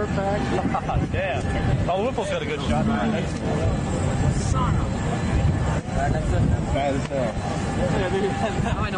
Oh, damn. Oh, Whipple's got a good shot. Son of a... Bad as hell. I know